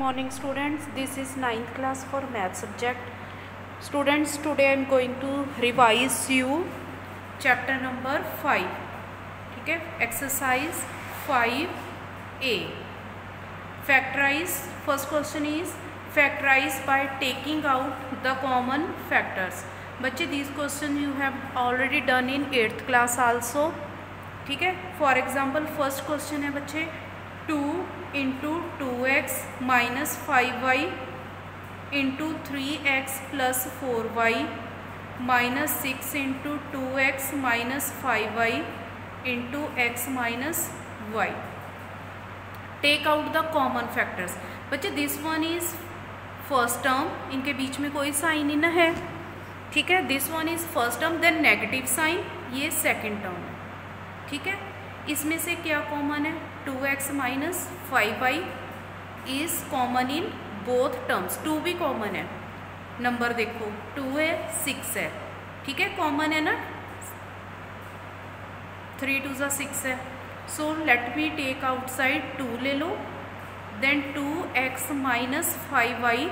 morning students this is ninth class for math subject students today i am going to revise you chapter number 5 ठीक है exercise 5a factorize first question is factorize by taking out the common factors बच्चे this question you have already done in eighth class also ठीक है for example first question है बच्चे two into two x minus five y into three x plus four y minus six into two x minus five y into x minus y. Take out the common factors बच्चे this one is first term इनके बीच में कोई sign ही ना है। ठीक है? This one is first term then negative sign ये सेकेंड टर्म है। ठीक है? इसमें से क्या कॉमन है? Two x minus five y is common in both terms two भी कॉमन है। नंबर देखो टू है सिक्स है। ठीक है? कॉमन है ना? थ्री टू ज़ा सिक्स है। So let me take outside two ले लो। Then two x minus five y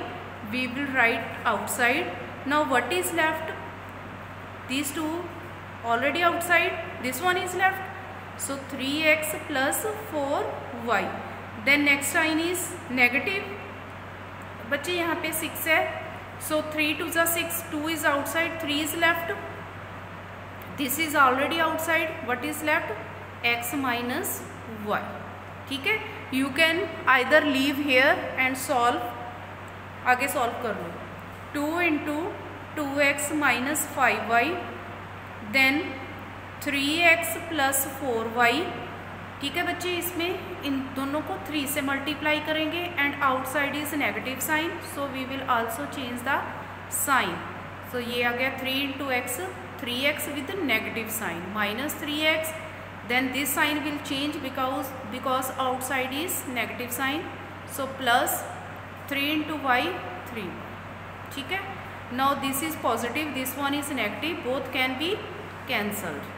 we will write outside now what is left these two already outside. This one is left. So three x plus four y then next sign is negative बच्चे, यहाँ पे six है। So three two जो six two is outside three is left this is already outside what is left x minus y ठीक है? You can either leave here and solve आगे solve कर लो। Two into two x minus five y then then 3x plus four y, ठीक है बच्चे? इसमें इन दोनों को थ्री से मल्टीप्लाई करेंगे and outside is negative sign so we will also change the sign सो ये आ गया 3 into x three x with negative sign minus three x then this sign will change because because outside is negative sign so plus three into y three ठीक है? Now, this is positive, this one is negative, both can be cancelled.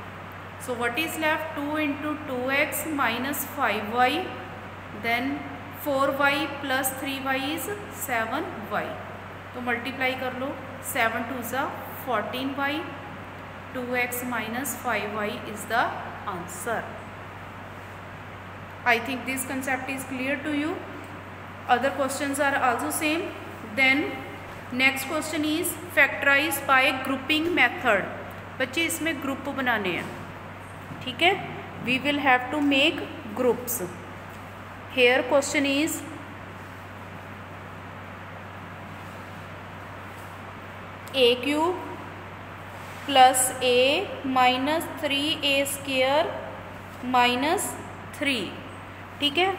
So, what is left? 2 into 2x minus 5y then 4y plus 3y is 7y तो multiply कर लो. Seven two ज़ा fourteen y two x minus five y is the answer I think this concept is clear to you other questions are also same. Then next question is factorise by grouping method बच्चे, इसमें group बनाने हैं। ठीक है? We will have to make groups here question is a cube plus a minus three a square minus three ठीक है?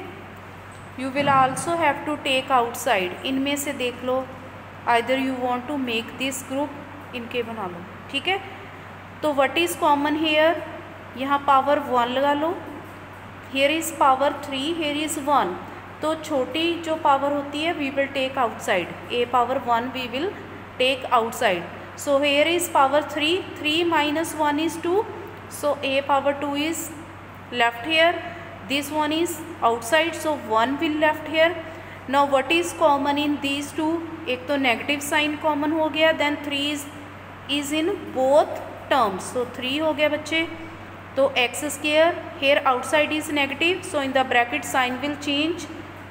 You will also have to take outside इनमें से देख लो। Either you want to make this group इनके बना लो। ठीक है? तो वट इज़ कॉमन हेयर यहाँ पावर वन लगा लो। Here is power three here is one तो छोटी जो पावर होती है we will take outside a power one we will take outside so here is power three three minus one is two so a power two is left here this one is outside so one will left here now what is common in these two एक तो negative sign common हो गया then three is is in both terms so three हो गया बच्चे। तो x square here outside is negative so in the bracket sign will change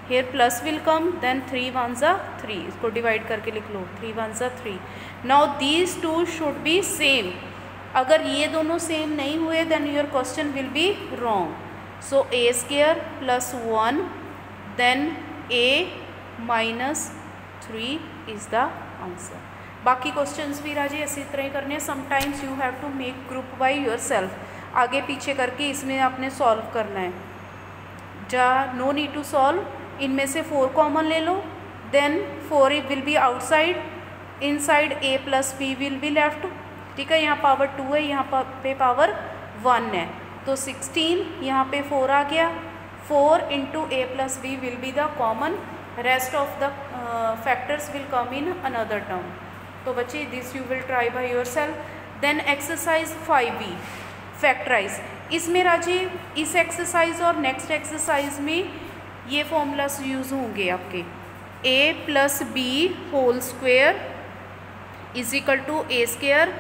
here plus will come then three one ज़ा three इसको divide करके लिख लो three one ज़ा three now these two should be same अगर ये दोनों same नहीं हुए then your question will be wrong so a square plus one then a minus three is the answer बाकी क्वेश्चंस भी राजे इसी तरह ही करने sometimes you have to make group by yourself आगे पीछे करके इसमें आपने सॉल्व करना है। जा नो नीड टू सॉल्व इनमें से फोर कॉमन ले लो then four will be outside inside a plus b will be left ठीक है? यहाँ पावर टू है, यहाँ पे पावर वन है। तो सिक्सटीन यहाँ पे फोर आ गया। Four into a plus b will be the common rest of the factors will come in another term तो बच्चे this you will try by yourself then exercise five b factorise इसमें राज़ी, इस exercise और next exercise में ये formulas use होंगे आपके. A plus b whole square is equal to a square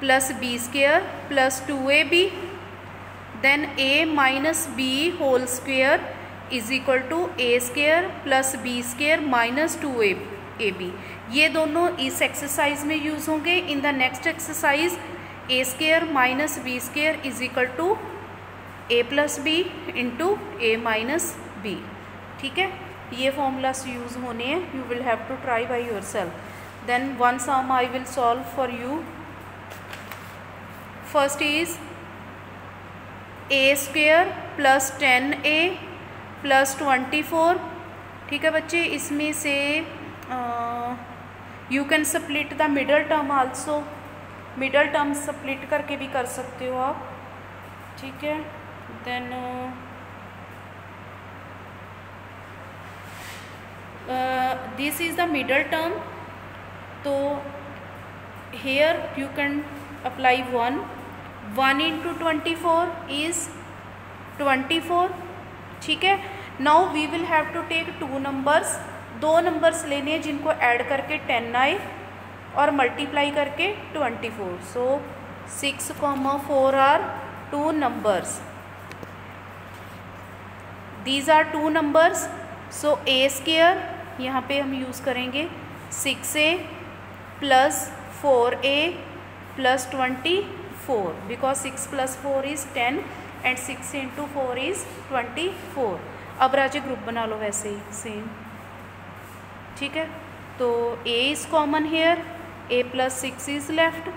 plus b square plus two a b then a minus b whole square is equal to a square plus b square minus two a a b ये दोनों इस exercise में use होंगे. In the next exercise a square minus b square is equal to a plus b into a minus b ठीक है? ये formulas use होने हैं। You will have to try by yourself then one sum I will solve for you first is a square plus ten a plus twenty four ठीक है बच्चे? इसमें से you can split the middle term also middle term split करके भी कर सकते हो आप। ठीक है? Then this is the middle term तो here you can apply one one into twenty four is twenty four ठीक है? Now we will have to take two numbers दो नंबर्स लेने हैं जिनको ऐड करके टेन आए। और मल्टीप्लाई करके twenty four so six comma four are two numbers these are two numbers so a square यहाँ पे हम यूज़ करेंगे six a plus four a plus twenty four because six plus four is ten and six into four is twenty four अब राजे group बना लो वैसे ही same ठीक है? तो a is common here a plus six is left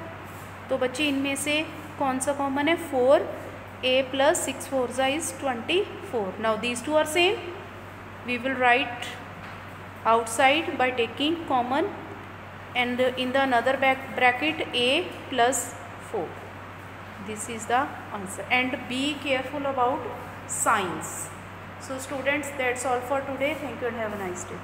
तो बच्चे, इनमें से कौन सा कॉमन है? Four a plus six four जा is twenty four now these two are same we will write outside by taking common and in the another back bracket a plus four this is the answer and be careful about signs so students that's all for today thank you and have a nice day